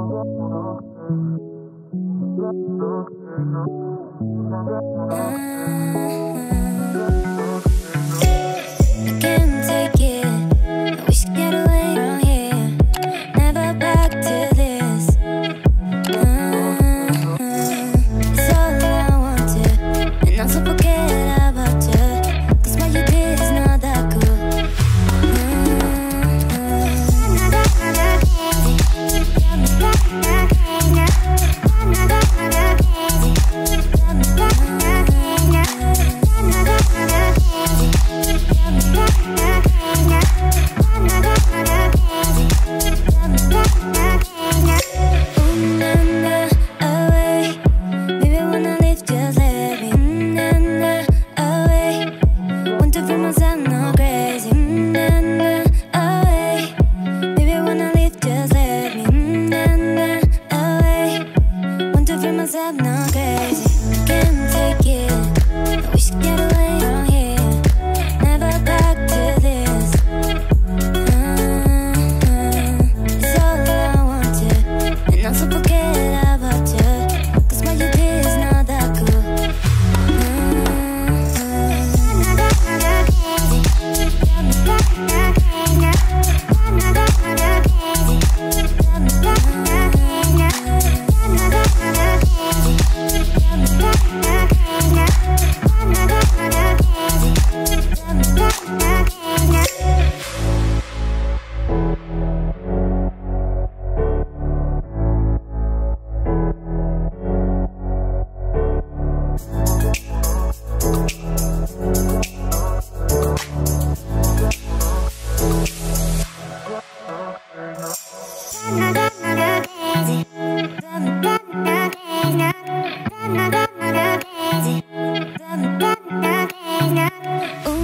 Mm.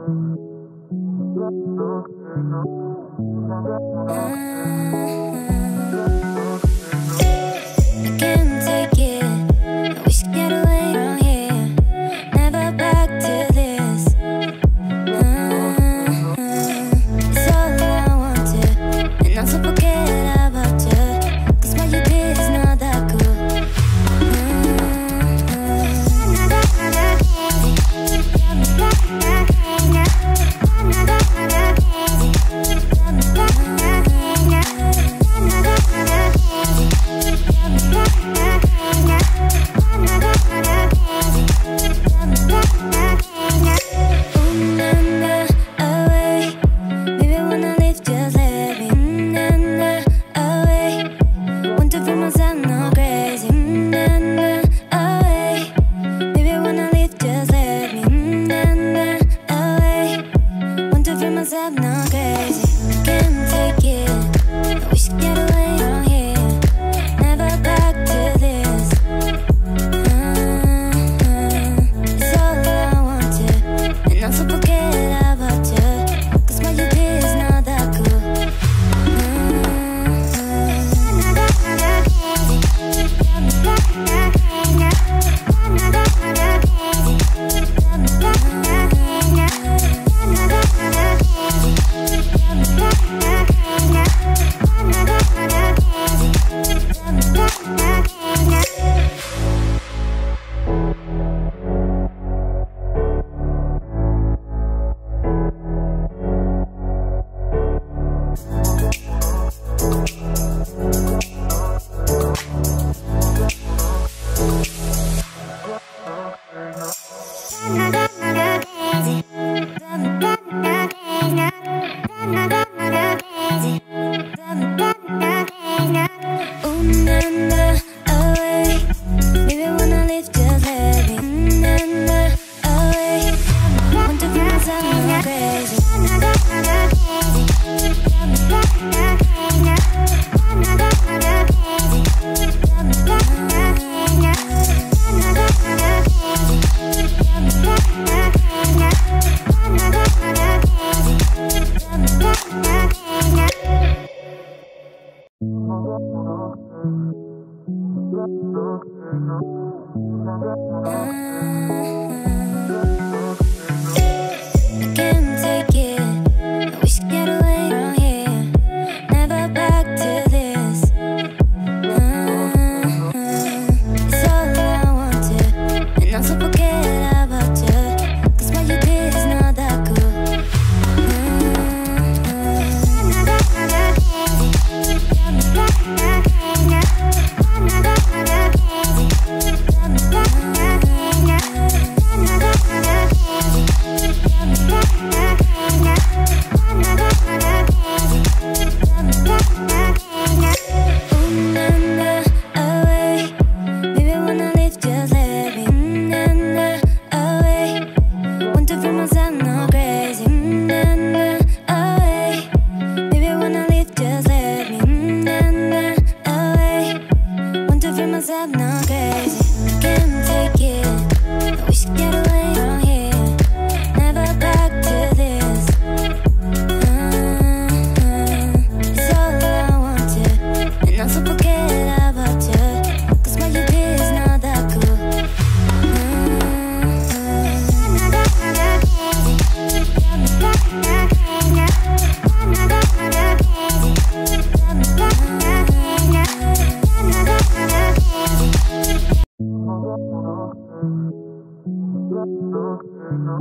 Mm. Crazy I Mm-hmm.